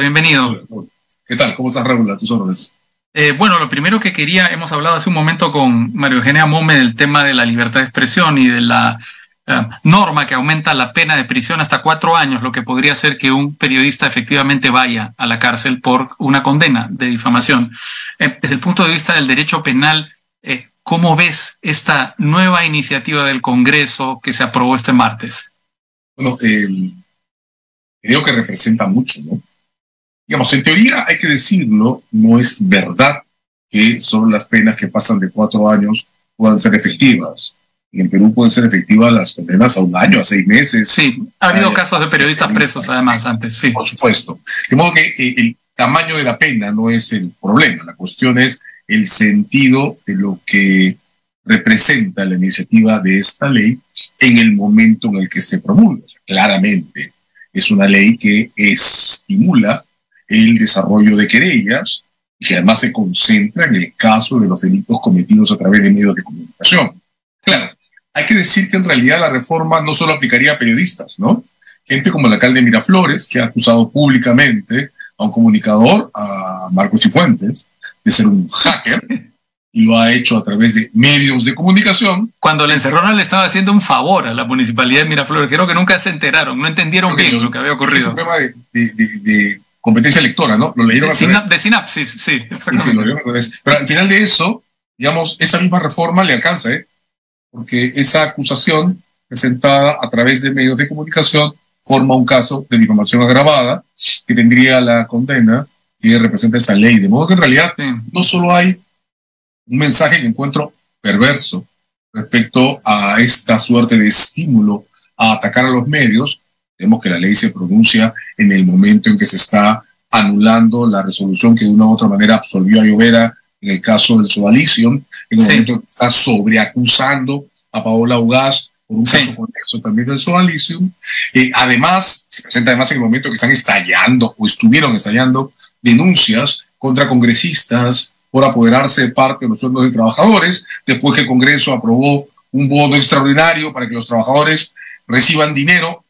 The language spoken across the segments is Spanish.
bienvenido. ¿Qué tal? ¿Cómo estás, Raúl? A tus órdenes. Eh, bueno, lo primero que quería, hemos hablado hace un momento con Mario Eugenia Mome del tema de la libertad de expresión y de la eh, norma que aumenta la pena de prisión hasta cuatro años, lo que podría hacer que un periodista efectivamente vaya a la cárcel por una condena de difamación. Eh, desde el punto de vista del derecho penal, ¿cómo ves esta nueva iniciativa del Congreso que se aprobó este martes? Bueno, creo que representa mucho, ¿no? Digamos, en teoría hay que decirlo, no es verdad que son las penas que pasan de cuatro años puedan ser efectivas. En Perú pueden ser efectivas las condenas a un año, a seis meses. Sí, ha habido casos de periodistas presos además antes, sí. Por supuesto. De modo que eh, el tamaño de la pena no es el problema, la cuestión es el sentido de lo que representa la iniciativa de esta ley en el momento en el que se promulga. claramente es una ley que estimula el desarrollo de querellas y que además se concentra en el caso de los delitos cometidos a través de medios de comunicación. Claro, hay que decir que en realidad la reforma no solo aplicaría a periodistas, ¿no? Gente como el alcalde Miraflores, que ha acusado públicamente a un comunicador, a Marcos Cifuentes, de ser un hacker, y lo ha hecho a través de medios de comunicación. Cuando le encerraron le estaba haciendo un favor a la municipalidad de Miraflores. Creo que nunca se enteraron, no entendieron bien lo que había ocurrido. Es un problema de, competencia lectora, ¿no? Lo leyeron de, de sinapsis, sí. sí, lo Pero al final de eso, digamos, esa misma reforma le alcanza, ¿eh? Porque esa acusación presentada a través de medios de comunicación forma un caso de difamación agravada que tendría la condena que representa esa ley. De modo que en realidad no solo hay un mensaje que encuentro perverso respecto a esta suerte de estímulo a atacar a los medios, Vemos que la ley se pronuncia en el momento en que se está anulando la resolución que de una u otra manera absolvió a Llovera en el caso del Sodalicium, en el momento en que está sobreacusando a Paola Ugaz por un caso conexo también del Sodalicium. Eh, además, se presenta además en el momento que están estallando o estuvieron estallando denuncias contra congresistas por apoderarse de parte de los sueldos de trabajadores, después que el Congreso aprobó un bono extraordinario para que los trabajadores reciban dinero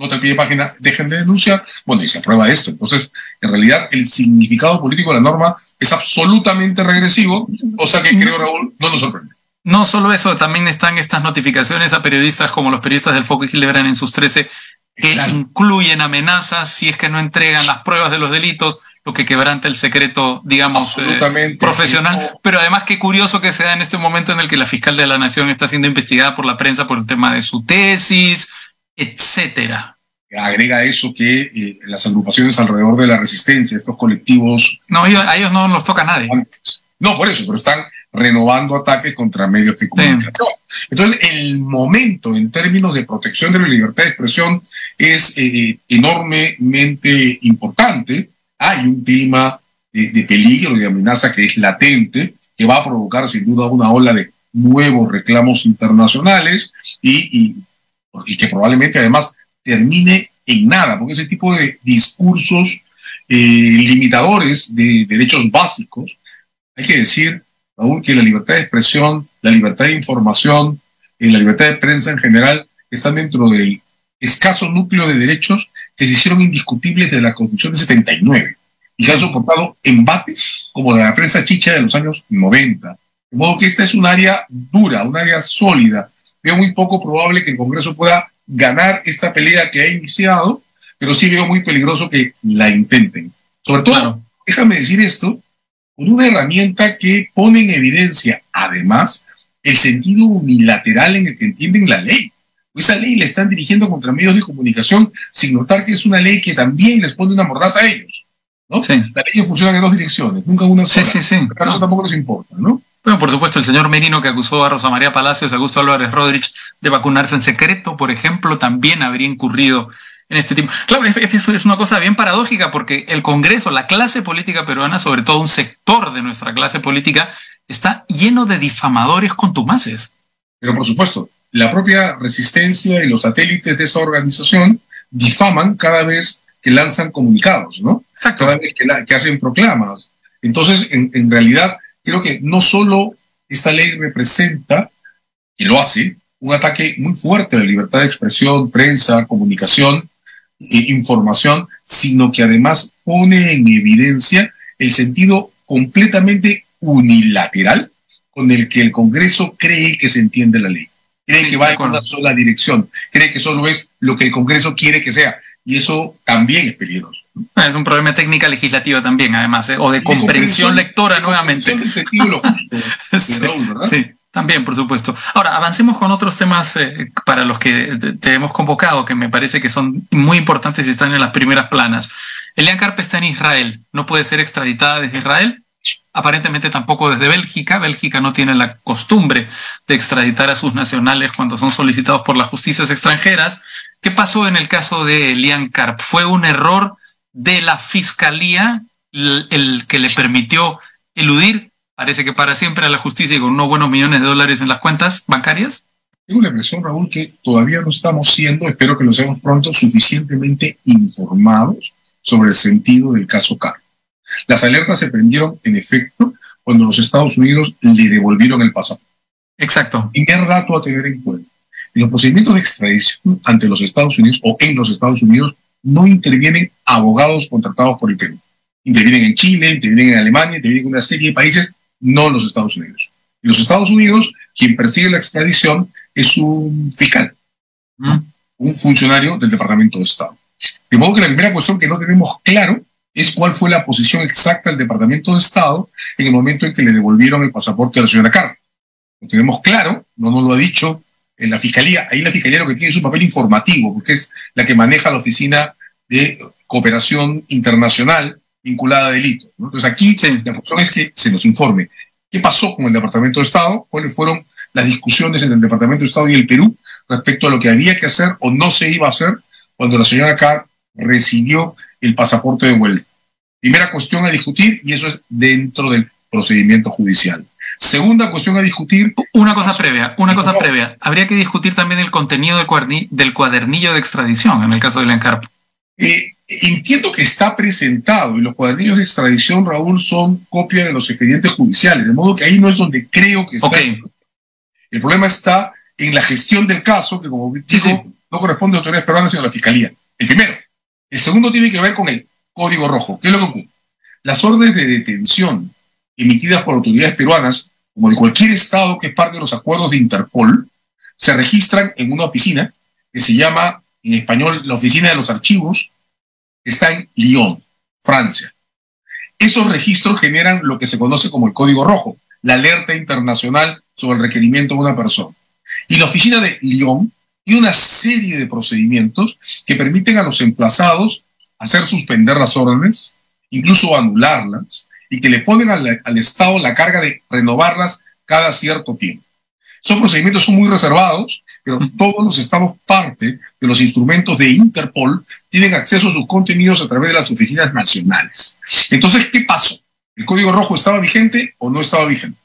nota al pie de página, dejen de denunciar, bueno, y se aprueba esto. Entonces, en realidad, el significado político de la norma es absolutamente regresivo, o sea que creo, Raúl, no nos sorprende. No solo eso, también están estas notificaciones a periodistas como los periodistas del Foco y Gilebran en sus 13 que incluyen amenazas si es que no entregan las pruebas de los delitos, lo que quebranta el secreto, digamos, eh, profesional. Pero además, qué curioso que sea en este momento en el que la fiscal de la Nación está siendo investigada por la prensa por el tema de su tesis, etcétera. Agrega eso que eh, las agrupaciones alrededor de la resistencia, estos colectivos... No, a ellos no los toca nadie. No, por eso, pero están renovando ataques contra medios de comunicación. Entonces, el momento en términos de protección de la libertad de expresión es eh, enormemente importante. Hay un clima de, peligro y de amenaza que es latente, que va a provocar sin duda una ola de nuevos reclamos internacionales y y que probablemente además termine en nada, porque ese tipo de discursos eh, limitadores de derechos básicos, hay que decir, aún que la libertad de expresión, la libertad de información, y eh, la libertad de prensa en general están dentro del escaso núcleo de derechos que se hicieron indiscutibles de la Constitución de 79 y se han soportado embates como de la prensa chicha de los años 90. De modo que esta es un área dura, un área sólida, veo muy poco probable que el Congreso pueda ganar esta pelea que ha iniciado, pero sí veo muy peligroso que la intenten. Sobre todo, déjame decir esto, con una herramienta que pone en evidencia, además, el sentido unilateral en el que entienden la ley. Esa ley la están dirigiendo contra medios de comunicación sin notar que es una ley que también les pone una mordaza a ellos. ¿no? La ley funciona en dos direcciones, nunca una sola. Sí, sí, sí. Pero eso tampoco les importa, ¿no? Bueno, por supuesto, el señor Merino que acusó a Rosa María Palacios, a Augusto Álvarez Rodríguez de vacunarse en secreto, por ejemplo, también habría incurrido en este tipo. Claro, eso es una cosa bien paradójica porque el Congreso, la clase política peruana, sobre todo un sector de nuestra clase política, está lleno de difamadores contumaces. Pero por supuesto, la propia resistencia y los satélites de esa organización difaman cada vez que lanzan comunicados, ¿no? Exacto. Cada vez que, hacen proclamas. Entonces, en, en realidad, creo que no solo esta ley representa, y lo hace, un ataque muy fuerte a la libertad de expresión, prensa, comunicación, información, sino que además pone en evidencia el sentido completamente unilateral con el que el Congreso cree que se entiende la ley. Cree que va en una sola dirección, cree que solo es lo que el Congreso quiere que sea. Y eso también es peligroso. Ah, es un problema de técnica legislativa también, además, ¿eh? o de, comprensión, lectora nuevamente. Del sentido lo justo, sí, también, por supuesto. Ahora, avancemos con otros temas eh, para los que te hemos convocado, que me parece que son muy importantes y están en las primeras planas. Elian Carpe está en Israel, no puede ser extraditada desde Israel, aparentemente tampoco desde Bélgica. Bélgica no tiene la costumbre de extraditar a sus nacionales cuando son solicitados por las justicias extranjeras. ¿Qué pasó en el caso de Elian Karp? ¿Fue un error de la fiscalía el, que le permitió eludir, parece que para siempre, a la justicia y con unos buenos millones de dólares en las cuentas bancarias? Tengo la impresión, Raúl, que todavía no estamos siendo, espero que lo seamos pronto, suficientemente informados sobre el sentido del caso Karp. Las alertas se prendieron, en efecto, cuando los Estados Unidos le devolvieron el pasaporte. Exacto. Primer dato a tener en cuenta. En los procedimientos de extradición ante los Estados Unidos o en los Estados Unidos no intervienen abogados contratados por el Perú. Intervienen en Chile, intervienen en Alemania, intervienen en una serie de países, no en los Estados Unidos. En los Estados Unidos, quien persigue la extradición es un fiscal, mm. un funcionario del Departamento de Estado. De modo que la primera cuestión que no tenemos claro es cuál fue la posición exacta del Departamento de Estado en el momento en que le devolvieron el pasaporte a la señora Carr. Lo tenemos claro, no nos lo ha dicho en la Fiscalía. Ahí la Fiscalía lo que tiene es un papel informativo, porque es la que maneja la Oficina de Cooperación Internacional vinculada a delitos. Entonces aquí la cuestión es que se nos informe qué pasó con el Departamento de Estado, cuáles fueron las discusiones entre el Departamento de Estado y el Perú respecto a lo que había que hacer o no se iba a hacer cuando la señora Carr recibió el pasaporte de vuelta. Primera cuestión a discutir y eso es dentro del procedimiento judicial. Segunda cuestión a discutir. Una cosa previa, una cosa previa. Habría que discutir también el contenido del, cuadernillo de extradición en el caso del encarpo. Eh, entiendo que está presentado y los cuadernillos de extradición, Raúl, son copia de los expedientes judiciales, de modo que ahí no es donde creo que está. El problema está en la gestión del caso, que como digo, no corresponde a autoridades peruanas, sino a la fiscalía. El primero. El segundo tiene que ver con el código rojo. ¿Qué es lo que ocurre? Las órdenes de detención emitidas por autoridades peruanas, como de cualquier estado que es parte de los acuerdos de Interpol, se registran en una oficina que se llama en español la Oficina de los Archivos, que está en Lyon, Francia. Esos registros generan lo que se conoce como el código rojo, la alerta internacional sobre el requerimiento de una persona. Y la oficina de Lyon y una serie de procedimientos que permiten a los emplazados hacer suspender las órdenes, incluso anularlas, y que le ponen al, al Estado la carga de renovarlas cada cierto tiempo. Esos procedimientos son muy reservados, pero todos los estados parte de los instrumentos de Interpol tienen acceso a sus contenidos a través de las oficinas nacionales. Entonces, ¿qué pasó? ¿El código rojo estaba vigente o no estaba vigente?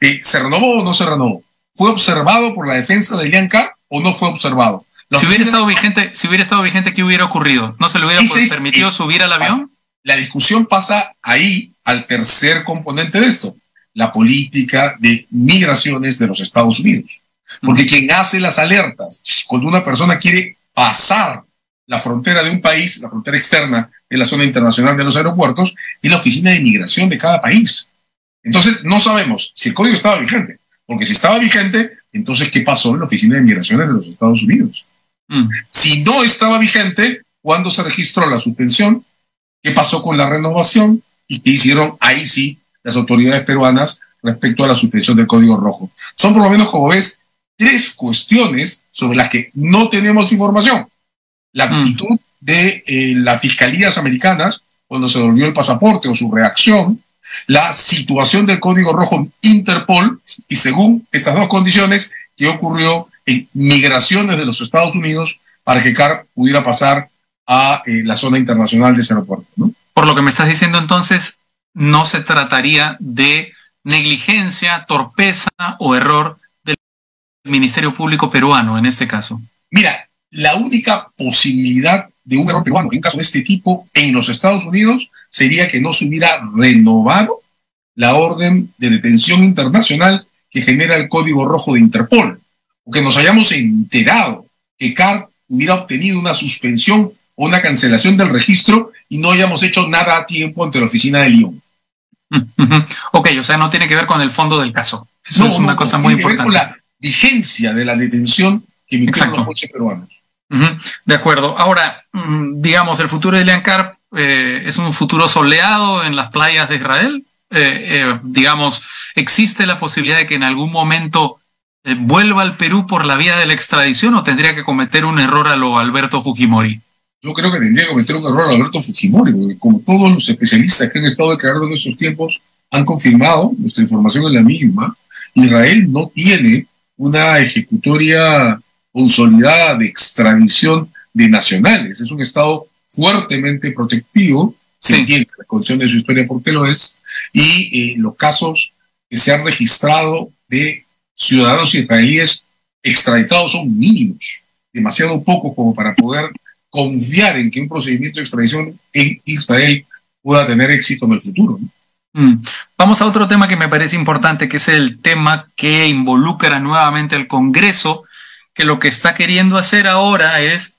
Eh, ¿Se renovó o no se renovó? ¿Fue observado por la defensa de Lian o no fue observado. si hubiera estado vigente, si hubiera estado vigente, ¿qué hubiera ocurrido? ¿No se le hubiera permitido subir al avión? La discusión pasa ahí al tercer componente de esto, la política de migraciones de los Estados Unidos. Porque quien hace las alertas cuando una persona quiere pasar la frontera de un país, la frontera externa de la zona internacional de los aeropuertos, es la oficina de migración de cada país. Entonces, no sabemos si el código estaba vigente, porque si estaba vigente, entonces, ¿qué pasó en la Oficina de Migraciones de los Estados Unidos? Mm. Si no estaba vigente, ¿cuándo se registró la suspensión? ¿Qué pasó con la renovación? ¿Y qué hicieron ahí sí las autoridades peruanas respecto a la suspensión del Código Rojo? Son por lo menos, como ves, tres cuestiones sobre las que no tenemos información. La mm. actitud de eh, las fiscalías americanas cuando se devolvió el pasaporte o su reacción, la situación del Código Rojo Interpol y según estas dos condiciones, qué ocurrió en migraciones de los Estados Unidos para que CAR pudiera pasar a eh, la zona internacional de ese aeropuerto. Por lo que me estás diciendo entonces, no se trataría de negligencia, torpeza o error del Ministerio Público peruano en este caso. Mira, la única posibilidad de un error peruano en caso de este tipo en los Estados Unidos sería que no se hubiera renovado la orden de detención internacional que genera el código rojo de Interpol, o que nos hayamos enterado que CAR hubiera obtenido una suspensión o una cancelación del registro y no hayamos hecho nada a tiempo ante la oficina de Lyon. Ok, o sea, no tiene que ver con el fondo del caso. Eso es una cosa muy importante. con la vigencia de la detención que emitieron los jueces peruanos. De acuerdo. Ahora, mm, digamos, el futuro de Elian Carp eh, es un futuro soleado en las playas de Israel. Eh, eh, digamos, existe la posibilidad de que en algún momento vuelva al Perú por la vía de la extradición o tendría que cometer un error a lo Alberto Fujimori. Yo creo que tendría que cometer un error Alberto Fujimori, porque como todos los especialistas que han estado declarando en esos tiempos han confirmado, nuestra información es la misma, Israel no tiene una ejecutoria consolidada de extradición de nacionales. Es un Estado fuertemente protectivo, se entiende la condición de su historia porque lo es, y eh, los casos que se han registrado de ciudadanos israelíes extraditados son mínimos, demasiado pocos como para poder confiar en que un procedimiento de extradición en Israel pueda tener éxito en el futuro. Mm. Vamos a otro tema que me parece importante, que es el tema que involucra nuevamente al Congreso, que lo que está queriendo hacer ahora es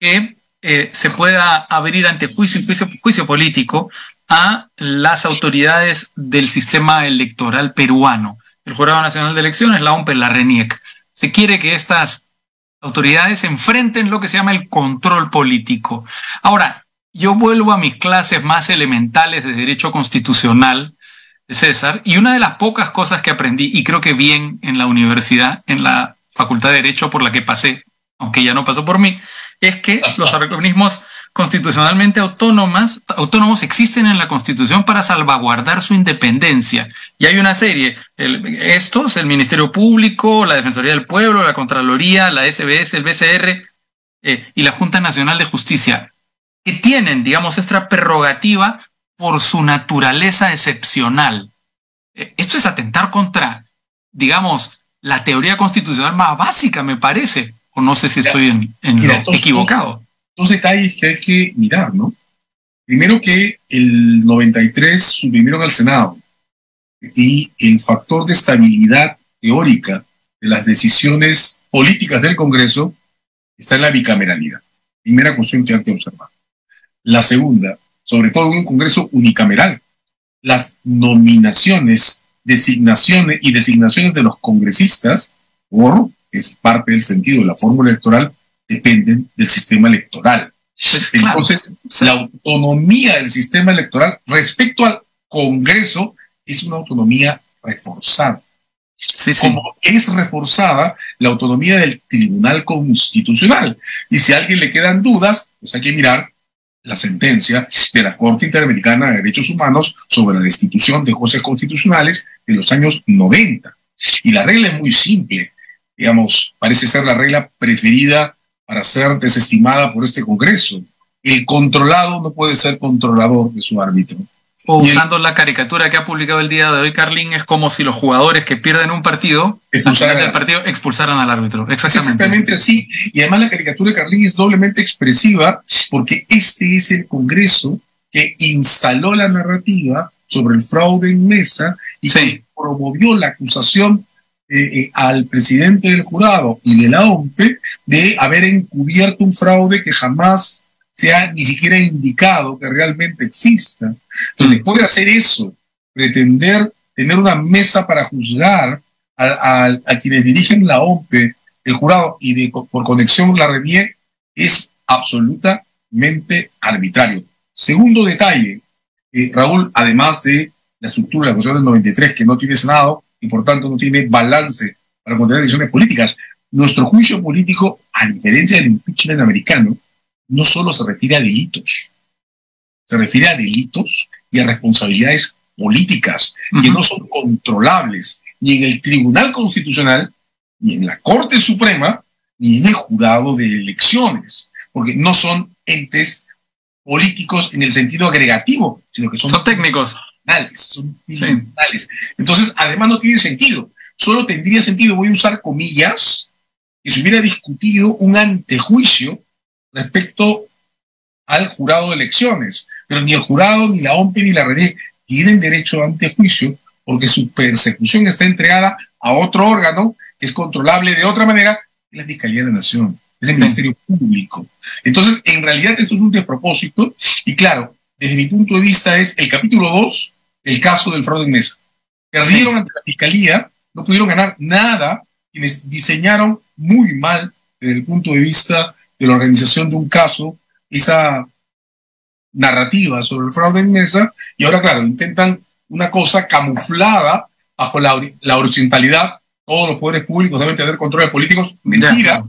que eh, se pueda abrir ante juicio, juicio, juicio político a las autoridades del sistema electoral peruano. El Jurado Nacional de Elecciones, la OMP, la RENIEC. Se quiere que estas autoridades enfrenten lo que se llama el control político. Ahora, yo vuelvo a mis clases más elementales de derecho constitucional de César y una de las pocas cosas que aprendí, y creo que bien en la universidad, en la Facultad de Derecho por la que pasé, aunque ya no pasó por mí, es que los organismos constitucionalmente autónomas, autónomos existen en la Constitución para salvaguardar su independencia. Y hay una serie, estos, el Ministerio Público, la Defensoría del Pueblo, la Contraloría, la SBS, el BCR eh, y la Junta Nacional de Justicia, que tienen, digamos, esta prerrogativa por su naturaleza excepcional. Eh, esto es atentar contra, digamos, la teoría constitucional más básica, me parece. O no sé si estoy en, equivocado dos detalles que hay que mirar, ¿no? Primero que el 93 suprimieron al Senado y el factor de estabilidad teórica de las decisiones políticas del Congreso está en la bicameralidad. Primera cuestión que hay que observar. La segunda, sobre todo en un Congreso unicameral, las nominaciones, designaciones y designaciones de los congresistas, por, que es parte del sentido de la fórmula electoral, dependen del sistema electoral. Pues, Entonces, la autonomía del sistema electoral respecto al Congreso es una autonomía reforzada. Como es reforzada la autonomía del Tribunal Constitucional. Y si a alguien le quedan dudas, pues hay que mirar la sentencia de la Corte Interamericana de Derechos Humanos sobre la destitución de jueces constitucionales de los años 90. Y la regla es muy simple. Digamos, parece ser la regla preferida para ser desestimada por este Congreso. El controlado no puede ser controlador de su árbitro. O usando la caricatura que ha publicado el día de hoy Carlín, es como si los jugadores que pierden un partido, expulsaran al partido, expulsaran al árbitro. Exactamente. Exactamente así. Y además la caricatura de Carlín es doblemente expresiva porque este es el Congreso que instaló la narrativa sobre el fraude en mesa y que promovió la acusación eh, eh, al presidente del jurado y de la OMP de haber encubierto un fraude que jamás se ha ni siquiera indicado que realmente exista. Entonces, puede hacer eso, pretender tener una mesa para juzgar a, quienes dirigen la OMP, el jurado y de, por conexión la RENIE, es absolutamente arbitrario. Segundo detalle, eh, Raúl, además de la estructura de la Constitución del 93 que no tiene Senado, y por tanto no tiene balance para contener decisiones políticas. Nuestro juicio político, a diferencia del impeachment americano, no solo se refiere a delitos, se refiere a delitos y a responsabilidades políticas que no son controlables ni en el Tribunal Constitucional, ni en la Corte Suprema, ni en el jurado de elecciones, porque no son entes políticos en el sentido agregativo, sino que son, son técnicos son Entonces, además no tiene sentido. Solo tendría sentido, voy a usar comillas, que se hubiera discutido un antejuicio respecto al jurado de elecciones. Pero ni el jurado, ni la OMP, ni la RENIEC tienen derecho a antejuicio porque su persecución está entregada a otro órgano que es controlable de otra manera que la Fiscalía de la Nación. es el Ministerio Público. Entonces, en realidad esto es un despropósito y claro, desde mi punto de vista es el capítulo 2, el caso del fraude en mesa. Perdieron ante la Fiscalía, no pudieron ganar nada, quienes diseñaron muy mal desde el punto de vista de la organización de un caso, esa narrativa sobre el fraude en mesa, y ahora, claro, intentan una cosa camuflada bajo la, la horizontalidad, todos los poderes públicos deben tener controles políticos, mentira,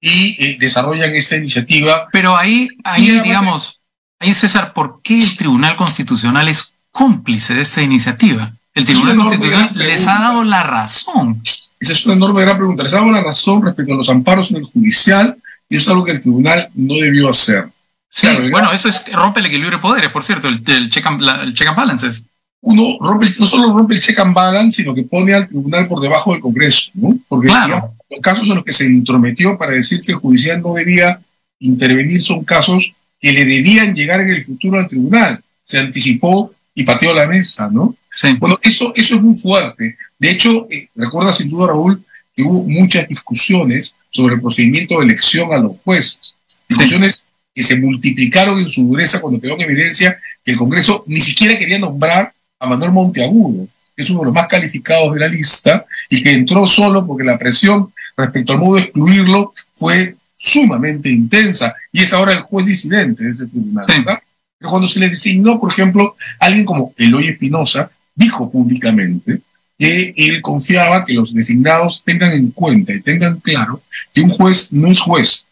y eh, desarrollan esta iniciativa. Pero ahí, ahí digamos, ahí César, ¿por qué el Tribunal Constitucional es cómplice de esta iniciativa? El Tribunal Constitucional les ha dado la razón. Esa es una enorme gran pregunta. Les ha dado la razón respecto a los amparos en el judicial y eso es algo que el tribunal no debió hacer. Sí, bueno, eso es rompe el equilibrio de poderes, por cierto, el, check, and, el check and balances. Uno rompe, no solo rompe el check and balance, sino que pone al tribunal por debajo del Congreso, ¿no? Porque los casos en los que se intrometió para decir que el judicial no debía intervenir son casos que le debían llegar en el futuro al tribunal. Se anticipó y pateó la mesa, ¿no? Sí. Bueno, eso, eso es muy fuerte. De hecho, eh, recuerda sin duda, Raúl, que hubo muchas discusiones sobre el procedimiento de elección a los jueces. Discusiones que se multiplicaron en su dureza cuando quedó en evidencia que el Congreso ni siquiera quería nombrar a Manuel Monteagudo, que es uno de los más calificados de la lista, y que entró solo porque la presión respecto al modo de excluirlo fue sumamente intensa, y es ahora el juez disidente de ese tribunal, ¿verdad? Pero cuando se le designó, por ejemplo, alguien como Eloy Espinosa, dijo públicamente que él confiaba que los designados tengan en cuenta y tengan claro que un juez no es juez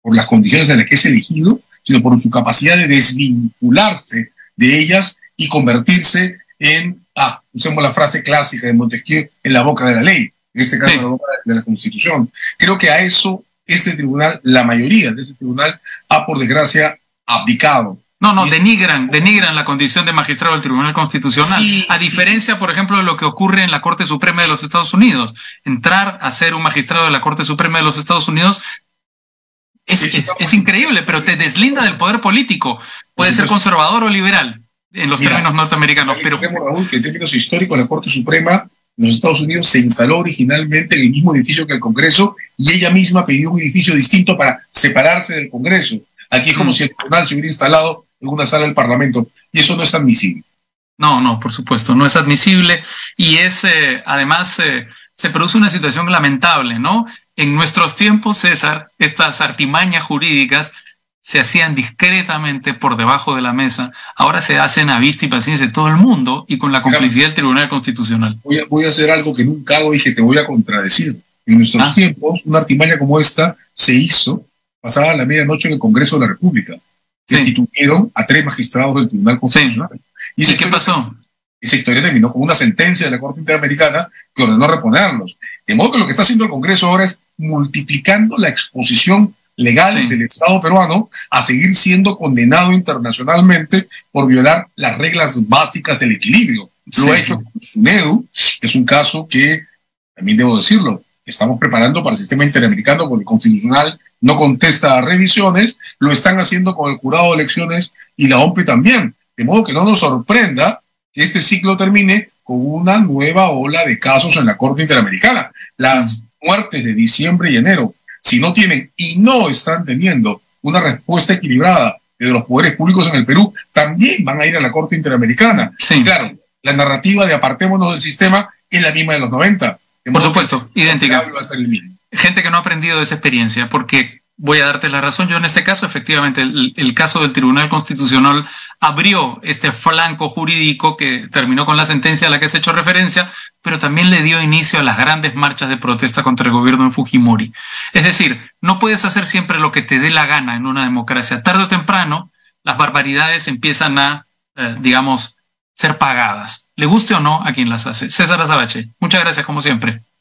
por las condiciones en las que es elegido, sino por su capacidad de desvincularse de ellas y convertirse en, ah, usemos la frase clásica de Montesquieu, en la boca de la ley, en este caso en la boca de la Constitución. Creo que a eso este tribunal, la mayoría de ese tribunal, ha por desgracia abdicado. No, no, denigran, denigran la condición de magistrado del Tribunal Constitucional. a diferencia, por ejemplo, de lo que ocurre en la Corte Suprema de los Estados Unidos. Entrar a ser un magistrado de la Corte Suprema de los Estados Unidos es, es, increíble, pero te deslinda del poder político. Puede ser conservador o liberal en los términos norteamericanos. Pero Raúl, que en términos históricos la Corte Suprema en los Estados Unidos se instaló originalmente en el mismo edificio que el Congreso y ella misma pidió un edificio distinto para separarse del Congreso. Aquí es como mm. si el tribunal se hubiera instalado en una sala del Parlamento y eso no es admisible. No, no, por supuesto, no es admisible y es, eh, además, eh, se produce una situación lamentable, ¿no? En nuestros tiempos, César, estas artimañas jurídicas se hacían discretamente por debajo de la mesa, ahora se hacen a vista y paciencia de todo el mundo y con la complicidad del Tribunal Constitucional. Voy a, voy a hacer algo que nunca hago y que te voy a contradecir. En nuestros ah. tiempos, una artimaña como esta se hizo pasada la medianoche en el Congreso de la República. Destituyeron a tres magistrados del Tribunal Constitucional. ¿Y, qué pasó? Esa historia terminó con una sentencia de la Corte Interamericana que ordenó reponerlos. De modo que lo que está haciendo el Congreso ahora es multiplicando la exposición legal del Estado peruano a seguir siendo condenado internacionalmente por violar las reglas básicas del equilibrio. Lo ha hecho con SUNEDU, que es un caso que, también debo decirlo, estamos preparando para el sistema interamericano porque el constitucional no contesta a revisiones, lo están haciendo con el jurado de elecciones y la OMPE también. De modo que no nos sorprenda que este ciclo termine con una nueva ola de casos en la Corte Interamericana. Las muertes de diciembre y enero, si no tienen y no están teniendo una respuesta equilibrada de los poderes públicos en el Perú, también van a ir a la Corte Interamericana. Sí. claro, la narrativa de apartémonos del sistema es la misma de los 90. Por supuesto, idéntica. Gente que no ha aprendido de esa experiencia, porque voy a darte la razón. Yo en este caso, efectivamente, el, caso del Tribunal Constitucional abrió este flanco jurídico que terminó con la sentencia a la que se ha hecho referencia, pero también le dio inicio a las grandes marchas de protesta contra el gobierno en Fujimori. Es decir, no puedes hacer siempre lo que te dé la gana en una democracia. Tarde o temprano, las barbaridades empiezan a, eh, digamos, ser pagadas. Le guste o no a quien las hace. César Azabache, muchas gracias como siempre.